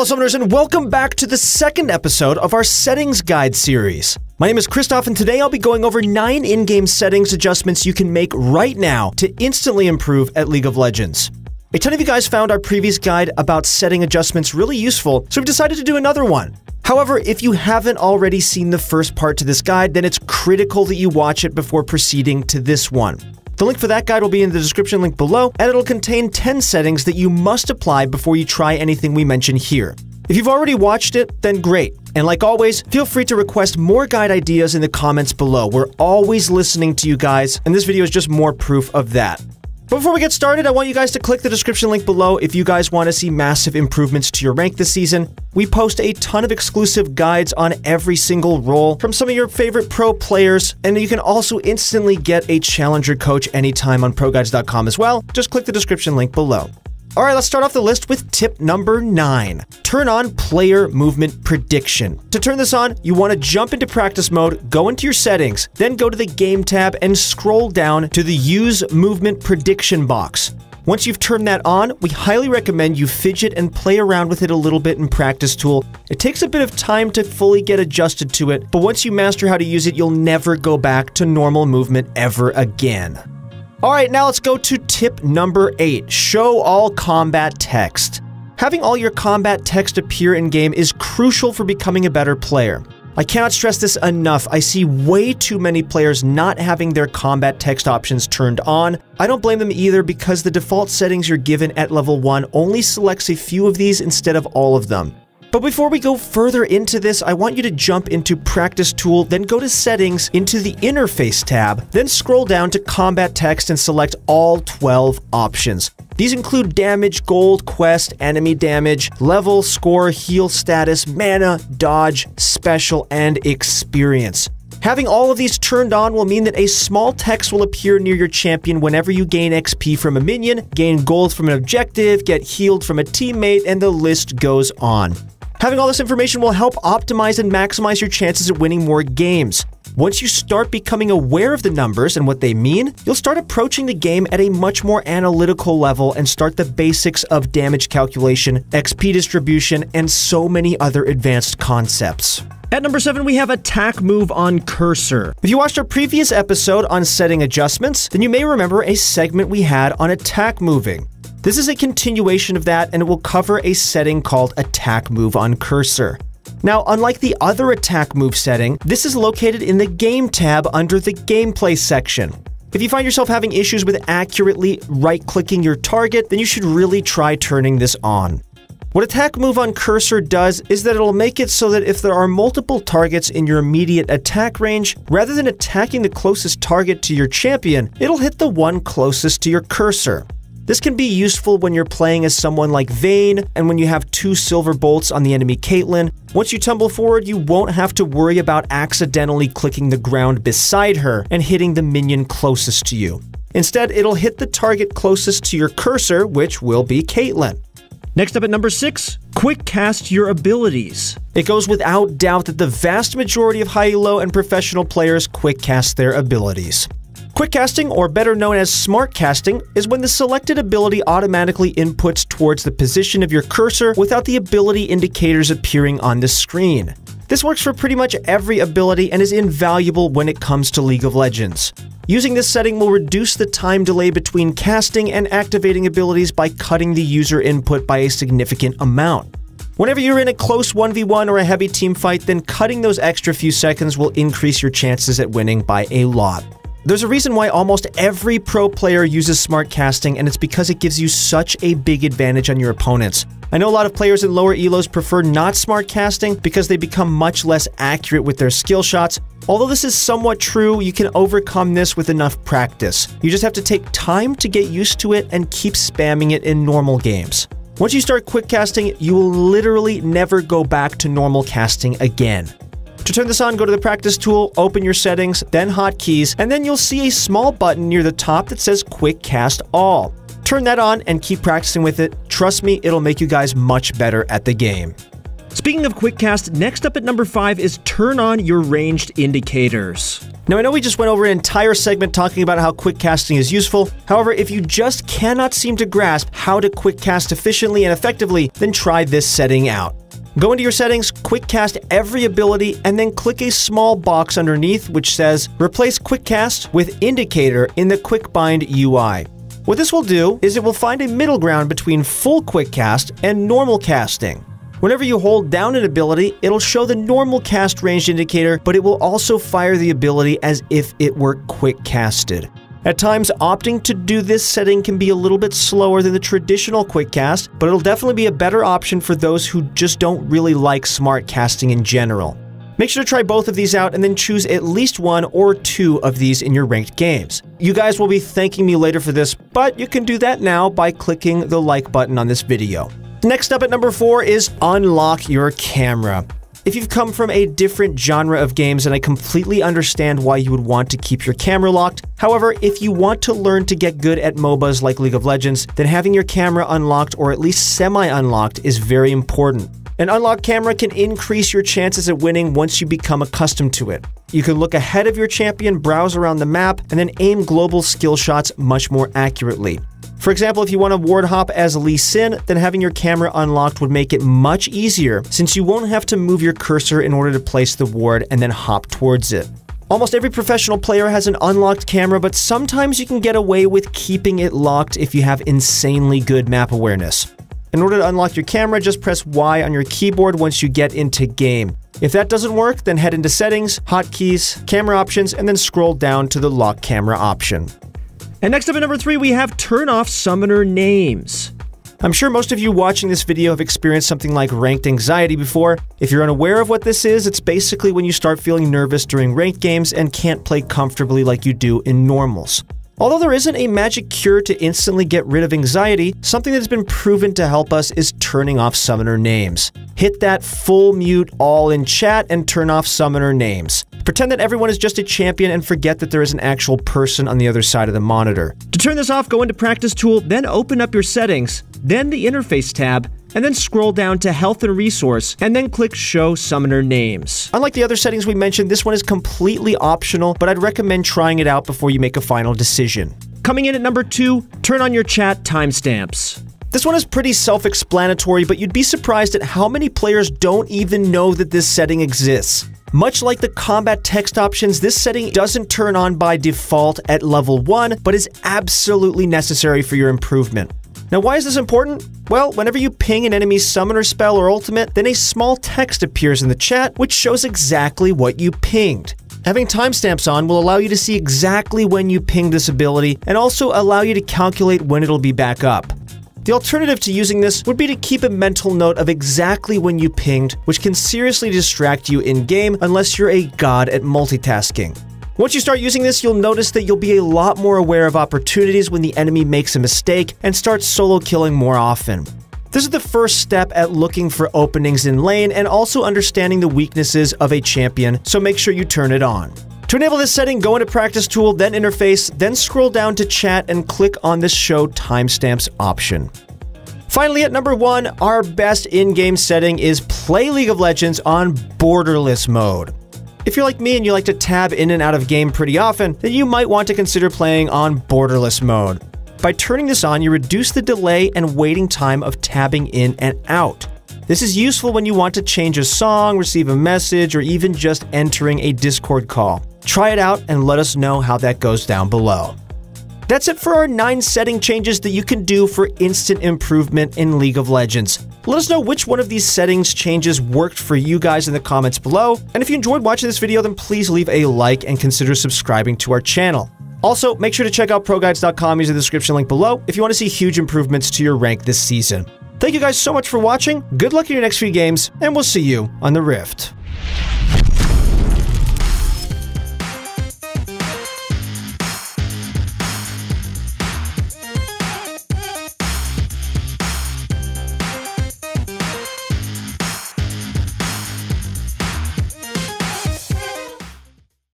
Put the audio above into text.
Hello, Summoners, and welcome back to the second episode of our Settings Guide series. My name is Christoph, and today I'll be going over 9 in game settings adjustments you can make right now to instantly improve at League of Legends. A ton of you guys found our previous guide about setting adjustments really useful, so we've decided to do another one. However, if you haven't already seen the first part to this guide, then it's critical that you watch it before proceeding to this one. The link for that guide will be in the description link below, and it'll contain 10 settings that you must apply before you try anything we mention here. If you've already watched it, then great. And like always, feel free to request more guide ideas in the comments below. We're always listening to you guys, and this video is just more proof of that. Before we get started, I want you guys to click the description link below if you guys want to see massive improvements to your rank this season. We post a ton of exclusive guides on every single role from some of your favorite pro players, and you can also instantly get a challenger coach anytime on ProGuides.com as well. Just click the description link below. All right, let's start off the list with tip number nine. Turn on player movement prediction. To turn this on, you want to jump into practice mode, go into your settings, then go to the game tab and scroll down to the use movement prediction box. Once you've turned that on, we highly recommend you fidget and play around with it a little bit in Practice Tool. It takes a bit of time to fully get adjusted to it, but once you master how to use it, you'll never go back to normal movement ever again. All right, now let's go to tip number eight show all combat text. Having all your combat text appear in game is crucial for becoming a better player. I cannot stress this enough. I see way too many players not having their combat text options turned on. I don't blame them either because the default settings you're given at level 1 only selects a few of these instead of all of them. But before we go further into this, I want you to jump into Practice Tool, then go to Settings into the Interface tab, then scroll down to Combat Text and select all 12 options. These include damage, gold, quest, enemy damage, level, score, heal status, mana, dodge, special, and experience. Having all of these turned on will mean that a small text will appear near your champion whenever you gain XP from a minion, gain gold from an objective, get healed from a teammate, and the list goes on. Having all this information will help optimize and maximize your chances at winning more games. Once you start becoming aware of the numbers and what they mean, you'll start approaching the game at a much more analytical level and start the basics of damage calculation, XP distribution, and so many other advanced concepts. At number 7, we have Attack Move on Cursor. If you watched our previous episode on setting adjustments, then you may remember a segment we had on attack moving. This is a continuation of that, and it will cover a setting called Attack Move on Cursor. Now, unlike the other attack move setting, this is located in the Game tab under the Gameplay section. If you find yourself having issues with accurately right-clicking your target, then you should really try turning this on. What Attack Move on Cursor does is that it'll make it so that if there are multiple targets in your immediate attack range, rather than attacking the closest target to your champion, it'll hit the one closest to your cursor. This can be useful when you're playing as someone like Vayne and when you have two silver bolts on the enemy Caitlyn. Once you tumble forward, you won't have to worry about accidentally clicking the ground beside her and hitting the minion closest to you. Instead, it'll hit the target closest to your cursor, which will be Caitlyn. Next up at number 6, quick cast your abilities. It goes without doubt that the vast majority of high elo and professional players quick cast their abilities. Quick casting, or better known as smart casting, is when the selected ability automatically inputs towards the position of your cursor without the ability indicators appearing on the screen. This works for pretty much every ability and is invaluable when it comes to League of Legends. Using this setting will reduce the time delay between casting and activating abilities by cutting the user input by a significant amount. Whenever you're in a close 1v1 or a heavy team fight, then cutting those extra few seconds will increase your chances at winning by a lot. There's a reason why almost every pro player uses smart casting, and it's because it gives you such a big advantage on your opponents. I know a lot of players in lower elos prefer not smart casting because they become much less accurate with their skill shots. Although this is somewhat true, you can overcome this with enough practice. You just have to take time to get used to it and keep spamming it in normal games. Once you start quick casting, you will literally never go back to normal casting again. To turn this on, go to the practice tool, open your settings, then hotkeys, and then you'll see a small button near the top that says Quick Cast All. Turn that on and keep practicing with it. Trust me, it'll make you guys much better at the game. Speaking of quick cast, next up at number 5 is turn on your ranged indicators. Now, I know we just went over an entire segment talking about how quick casting is useful. However, if you just cannot seem to grasp how to quick cast efficiently and effectively, then try this setting out. Go into your settings, quick cast every ability, and then click a small box underneath which says Replace Quick Cast with Indicator in the Quick Bind UI. What this will do is it will find a middle ground between full quick cast and normal casting. Whenever you hold down an ability, it'll show the normal cast range indicator, but it will also fire the ability as if it were quick casted. At times, opting to do this setting can be a little bit slower than the traditional quick cast, but it'll definitely be a better option for those who just don't really like smart casting in general. Make sure to try both of these out and then choose at least one or two of these in your ranked games. You guys will be thanking me later for this, but you can do that now by clicking the like button on this video. Next up at number 4 is Unlock Your Camera. If you've come from a different genre of games, and I completely understand why you would want to keep your camera locked. However, if you want to learn to get good at MOBAs like League of Legends, then having your camera unlocked or at least semi-unlocked is very important. An unlocked camera can increase your chances at winning once you become accustomed to it. You can look ahead of your champion, browse around the map, and then aim global skill shots much more accurately. For example, if you want to ward hop as Lee Sin, then having your camera unlocked would make it much easier since you won't have to move your cursor in order to place the ward and then hop towards it. Almost every professional player has an unlocked camera, but sometimes you can get away with keeping it locked if you have insanely good map awareness. In order to unlock your camera, just press Y on your keyboard once you get into game. If that doesn't work, then head into Settings, Hotkeys, Camera Options, and then scroll down to the Lock Camera option. And next up at number 3, we have Turn Off Summoner Names. I'm sure most of you watching this video have experienced something like ranked anxiety before. If you're unaware of what this is, it's basically when you start feeling nervous during ranked games and can't play comfortably like you do in normals. Although there isn't a magic cure to instantly get rid of anxiety, something that has been proven to help us is turning off summoner names. Hit that full mute all in chat and turn off summoner names. Pretend that everyone is just a champion and forget that there is an actual person on the other side of the monitor. To turn this off, go into Practice Tool, then open up your settings, then the Interface tab, and then scroll down to Health and Resource, and then click Show Summoner Names. Unlike the other settings we mentioned, this one is completely optional, but I'd recommend trying it out before you make a final decision. Coming in at number 2, turn on your chat timestamps. This one is pretty self-explanatory, but you'd be surprised at how many players don't even know that this setting exists. Much like the combat text options, this setting doesn't turn on by default at level 1, but is absolutely necessary for your improvement. Now, why is this important? Well, whenever you ping an enemy's summoner spell or ultimate, then a small text appears in the chat which shows exactly what you pinged. Having timestamps on will allow you to see exactly when you pinged this ability and also allow you to calculate when it'll be back up. The alternative to using this would be to keep a mental note of exactly when you pinged, which can seriously distract you in-game unless you're a god at multitasking. Once you start using this, you'll notice that you'll be a lot more aware of opportunities when the enemy makes a mistake and starts solo killing more often. This is the first step at looking for openings in lane and also understanding the weaknesses of a champion, so make sure you turn it on. To enable this setting, go into Practice Tool, then Interface, then scroll down to Chat and click on the Show Timestamps option. Finally, at number one, our best in-game setting is Play League of Legends on Borderless mode. If you're like me and you like to tab in and out of game pretty often, then you might want to consider playing on Borderless mode. By turning this on, you reduce the delay and waiting time of tabbing in and out. This is useful when you want to change a song, receive a message, or even just entering a Discord call. Try it out and let us know how that goes down below. That's it for our 9 setting changes that you can do for instant improvement in League of Legends. Let us know which one of these settings changes worked for you guys in the comments below, and if you enjoyed watching this video then please leave a like and consider subscribing to our channel. Also, make sure to check out ProGuides.com using the description link below if you want to see huge improvements to your rank this season. Thank you guys so much for watching, good luck in your next few games, and we'll see you on the Rift.